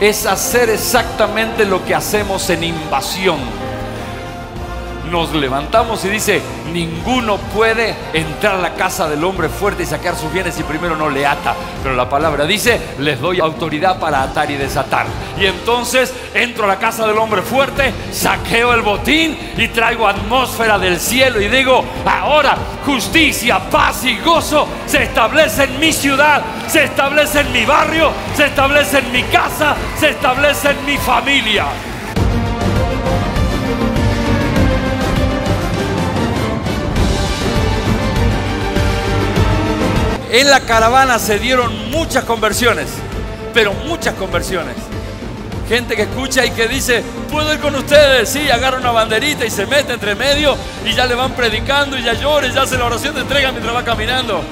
es hacer exactamente lo que hacemos en invasión. Nos levantamos y dice, ninguno puede entrar a la casa del hombre fuerte y sacar sus bienes si primero no le ata. Pero la palabra dice, les doy autoridad para atar y desatar. Y entonces entro a la casa del hombre fuerte, saqueo el botín y traigo atmósfera del cielo y digo, ahora justicia, paz y gozo se establece en mi ciudad, se establece en mi barrio, se establece en mi casa, se establece en mi familia. En la caravana se dieron muchas conversiones, pero muchas conversiones. Gente que escucha y que dice, puedo ir con ustedes, sí, agarra una banderita y se mete entre medio y ya le van predicando y ya llora, y ya hace la oración de entrega mientras va caminando.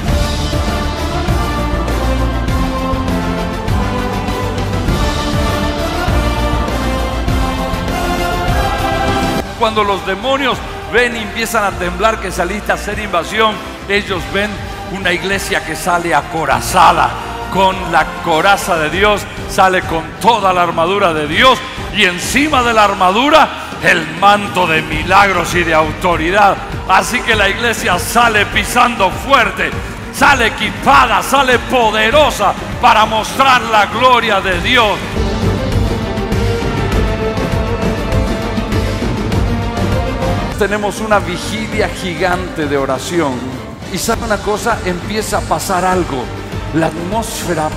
Cuando los demonios ven y empiezan a temblar que saliste a hacer invasión, ellos ven una iglesia que sale acorazada con la coraza de Dios, sale con toda la armadura de Dios y encima de la armadura el manto de milagros y de autoridad. Así que la iglesia sale pisando fuerte, sale equipada, sale poderosa para mostrar la gloria de Dios. Tenemos una vigilia gigante de oración y sabe una cosa, empieza a pasar algo. La atmósfera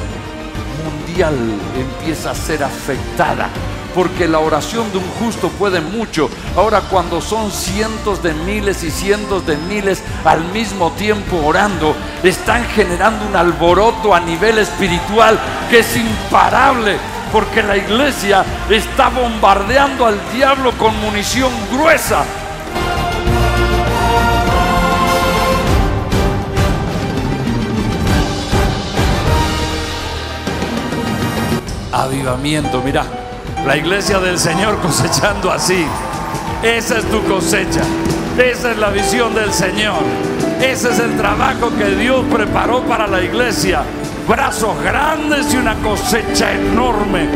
mundial empieza a ser afectada. Porque la oración de un justo puede mucho. Ahora cuando son cientos de miles y cientos de miles al mismo tiempo orando, están generando un alboroto a nivel espiritual que es imparable. Porque la iglesia está bombardeando al diablo con munición gruesa avivamiento. Mira, la iglesia del Señor cosechando así. Esa es tu cosecha. Esa es la visión del Señor. Ese es el trabajo que Dios preparó para la iglesia. Brazos grandes y una cosecha enorme.